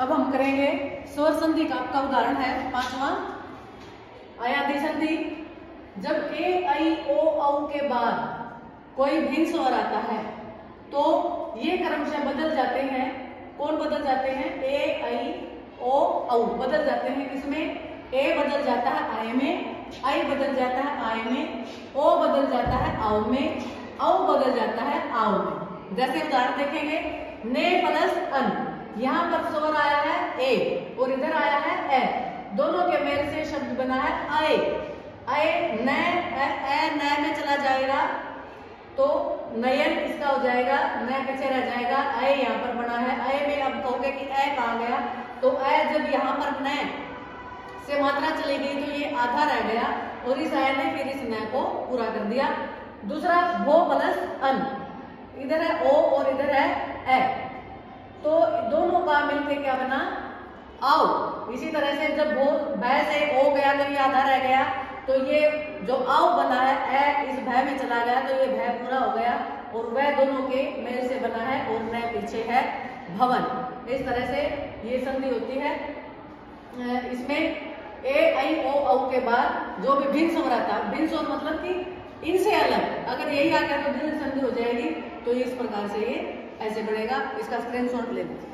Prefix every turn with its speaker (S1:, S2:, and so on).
S1: अब हम करेंगे स्वर संधि का आपका उदाहरण है, पांचवा। आयादी संधि। जब ए, आई, ओ, औ के बाद कोई भिन्न स्वर आता है तो ये क्रमशः बदल जाते हैं। कौन बदल जाते हैं? ए, आई, ओ, औ। बदल जाते हैं किसमें? ए बदल जाता है आय में, आई बदल जाता है आय में, ओ बदल जाता है आओ में, औ बदल जाता है आओ में। जैसे उदाहरण देखेंगे। ने प्लस अन। यहाँ पर स्वर आया है ए और इधर आया है ए। दोनों के मेल से शब्द बना है आए आए न ए न में चला जाएगा तो नयन इसका हो जाएगा न पीछे रह जाएगा? अय यहाँ पर बना है। अय में अब कहोगे कि अ कहा गया? तो अ जब यहाँ पर न से मात्रा चली गई तो ये आधा रह गया और इस अय ने फिर इस न को पूरा कर दिया। दूसरा वो प्लस अन। इधर है ओ और इधर है ए। मिलके क्या बना? आओ। इसी तरह से जब वो भय से ओ गया तो ये आधा रह गया तो ये जो आओ बना है ए इस भय में चला गया तो ये भय पूरा हो गया और वह दोनों के मेल से बना है और मैं पीछे है। भवन। इस तरह से ये संधि होती है। इसमें ए आई ओ औ के बाद जो भी भिन्न स्वर आता भिन्न स्वर मतलब कि इनसे अलग। अगर यही आ गया तो भिन्न संधि हो जाएगी तो इस प्रकार से ये ऐसे बढ़ेगा। इसका स्क्रीन शॉट ले। लीजिए